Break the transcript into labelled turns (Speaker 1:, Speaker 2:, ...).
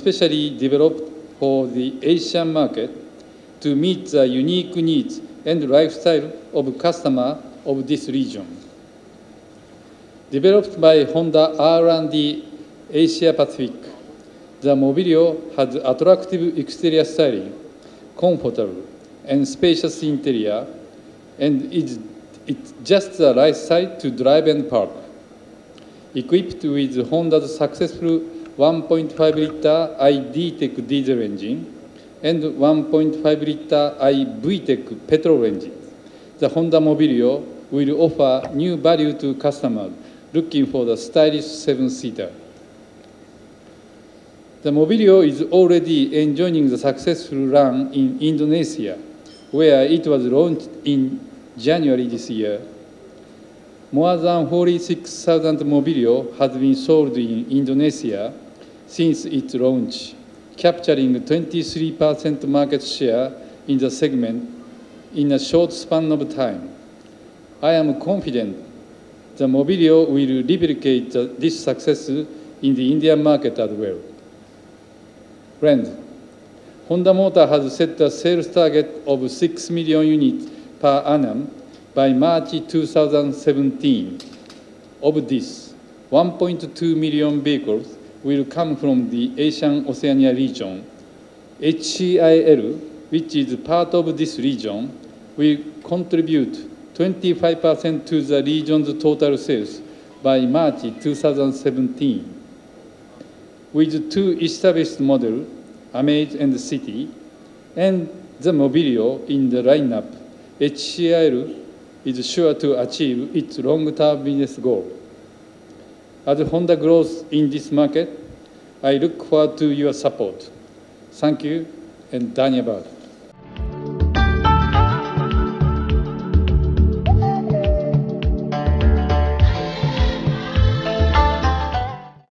Speaker 1: Especially developed for the Asian market to meet the unique needs and lifestyle of customer of this region. Developed by Honda R&D Asia Pacific, the Mobilio has attractive exterior styling, comfortable and spacious interior, and is it's just the right size to drive and park. Equipped with Honda's successful 1.5 liter i-DTEC diesel engine and 1.5 liter i-VTEC petrol engine, the Honda Mobilio will offer new value to customers looking for the stylish seven-seater. The Mobilio is already enjoying the successful run in Indonesia, where it was launched in January this year. More than 46,000 Mobilio has been sold in Indonesia since its launch, capturing 23% market share in the segment in a short span of time. I am confident the Mobilio will replicate this success in the Indian market as well. Friends, Honda Motor has set a sales target of 6 million units per annum by March 2017. Of this, 1.2 million vehicles will come from the Asian Oceania region. HCIL, which is part of this region, will contribute 25% to the region's total sales by March 2017. With two established models, Amaze and City, and the Mobilio in the lineup, HCIL is sure to achieve its long-term business goal. As Honda grows in this market, I look forward to your support. Thank you, and Dhanyabad.